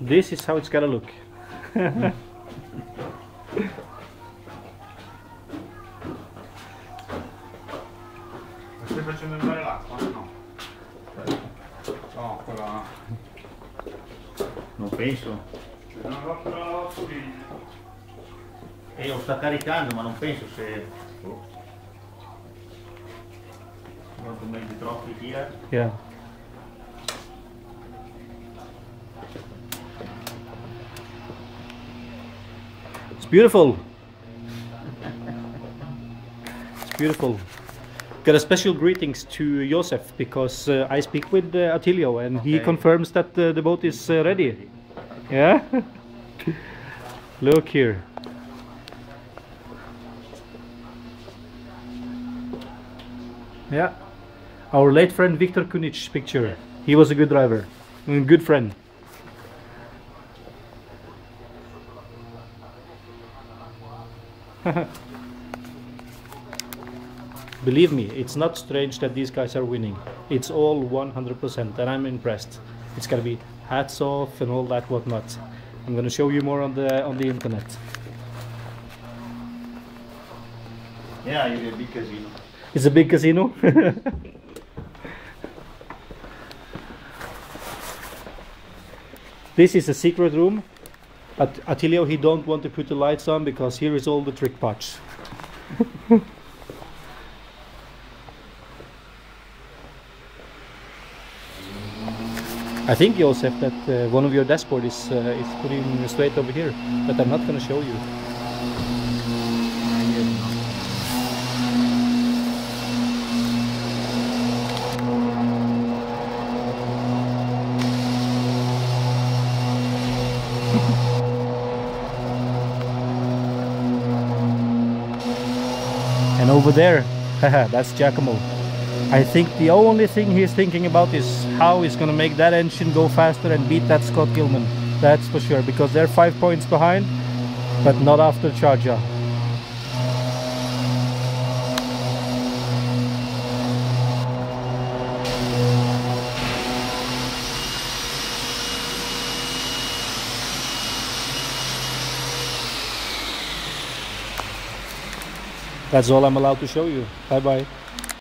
This is how it's gotta look. No. No, quella... Non penso. Non l'ho però E lo sta caricando, ma non penso se... Oh. Quanto metti troppi tira. Yeah. Beautiful. It's beautiful. Got a special greetings to Josef because uh, I speak with uh, Attilio and he confirms that uh, the boat is uh, ready. Yeah? Look here. Yeah. Our late friend Viktor Kunic picture. He was a good driver. and good friend. Believe me, it's not strange that these guys are winning. It's all 100% and I'm impressed. It's gonna be hats off and all that whatnot. I'm gonna show you more on the on the internet. Yeah, you're a big casino. It's a big casino. this is a secret room. At Attilio, he don't want to put the lights on because here is all the trick parts. I think, Josef, that uh, one of your dashboard is, uh, is putting straight over here, but I'm not going to show you. And over there, that's Giacomo. I think the only thing he's thinking about is how he's gonna make that engine go faster and beat that Scott Gillman. That's for sure, because they're five points behind, but not after Sharjah. That's all I'm allowed to show you. Bye bye.